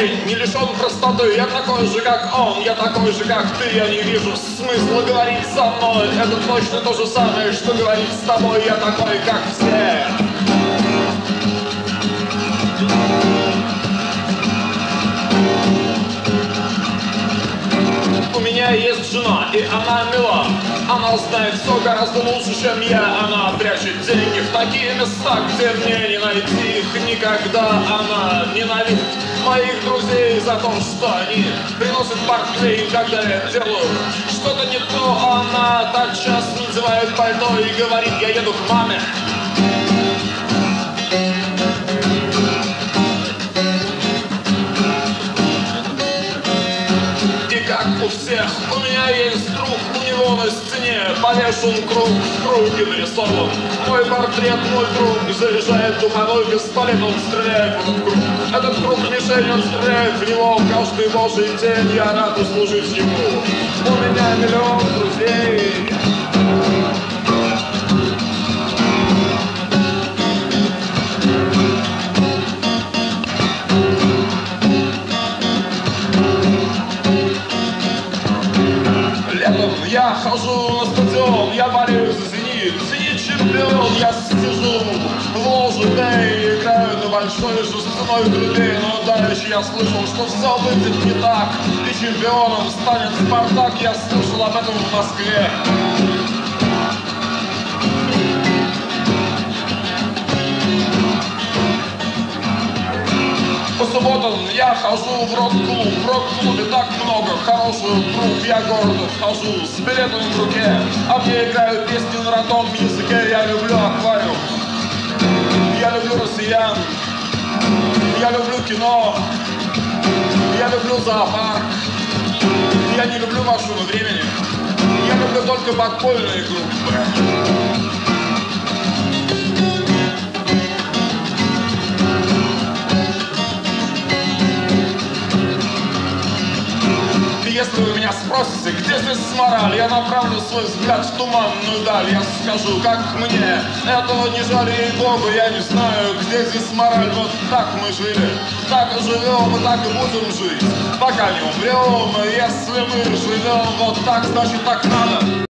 ты Я такой же, как он, я такой же, как ты. Я не вижу смысла говорить со мной. Это точно то же самое, что говорить с тобой. Я такой, как все. У меня есть жена, и она мила. Она знает все гораздо лучше, чем я. Она прячет деньги в такие места, где мне не найти их никогда. Она ненавидит моих друзей за то, что они приносят портвейн, когда я делаю что-то не то. Она так часто надевает пальто и говорит, я еду к маме у всех У меня есть друг, у него на стене Повешен круг, в круге нарисован. Мой портрет, мой друг Заряжает духовой пистолет Он стреляет в этот круг. Этот круг мишень, он стреляет в него. Каждый божий день я рад услужить ему. У меня миллион друзей «Зенит», «Зенит» чемпион, я сижу в ложе, и играю на большой жестяной трубе, но дальше я слышал, что все выйдет не так, и чемпионом станет «Спартак», я слышал об этом в Москве. По субботам. Я хожу в рок-клуб. В рок-клубе так много хороших групп. Я гордо хожу с билетом в руке. А мне играют песни на родном языке. Я люблю аквариум. Я люблю россиян. Я люблю кино. Я люблю зоопарк. Я не люблю машину времени. Я люблю только подпольные группы Если вы меня спросите, где здесь мораль, я направлю свой взгляд в туманную даль. Я скажу, как мне, этого не жаль, ей-богу, я не знаю, где здесь мораль. Вот так мы жили, так и живем и так и будем жить, пока не умрем. Если мы живем вот так, значит так надо.